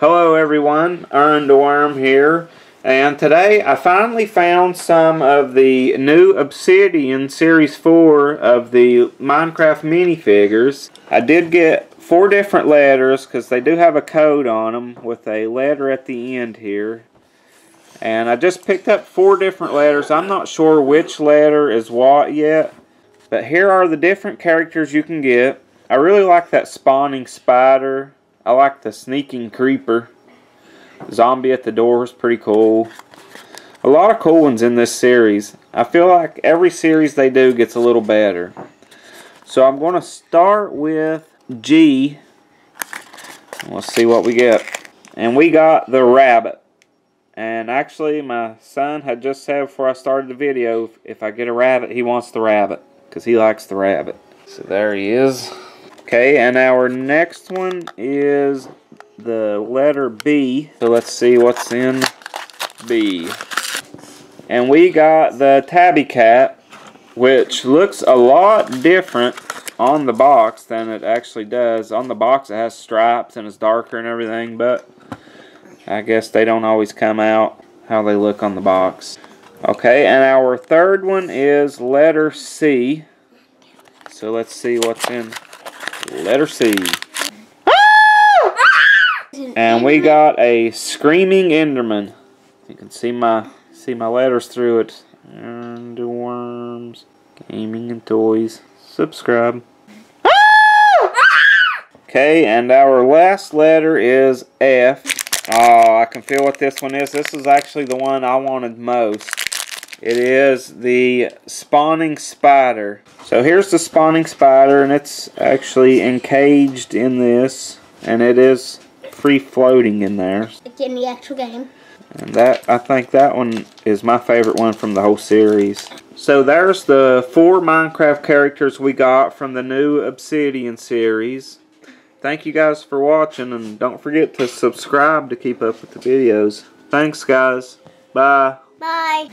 Hello everyone, Erndaworm here. And today I finally found some of the new Obsidian Series 4 of the Minecraft minifigures. I did get four different letters because they do have a code on them with a letter at the end here. And I just picked up four different letters. I'm not sure which letter is what yet. But here are the different characters you can get. I really like that spawning spider. I like the sneaking creeper. Zombie at the door is pretty cool. A lot of cool ones in this series. I feel like every series they do gets a little better. So I'm going to start with G. Let's see what we get. And we got the rabbit. And actually my son had just said before I started the video, if I get a rabbit, he wants the rabbit. Because he likes the rabbit. So there he is. Okay, and our next one is the letter B. So let's see what's in B. And we got the Tabby Cat, which looks a lot different on the box than it actually does. On the box it has stripes and it's darker and everything, but I guess they don't always come out how they look on the box. Okay, and our third one is letter C. So let's see what's in letter C. And we got a screaming Enderman. You can see my see my letters through it. And worms, gaming and toys. Subscribe. Okay, and our last letter is F. Oh, I can feel what this one is. This is actually the one I wanted most. It is the spawning spider. So here's the spawning spider, and it's actually encaged in this, and it is free floating in there. Like in the actual game. And that I think that one is my favorite one from the whole series. So there's the four Minecraft characters we got from the new Obsidian series. Thank you guys for watching and don't forget to subscribe to keep up with the videos. Thanks guys. Bye. Bye.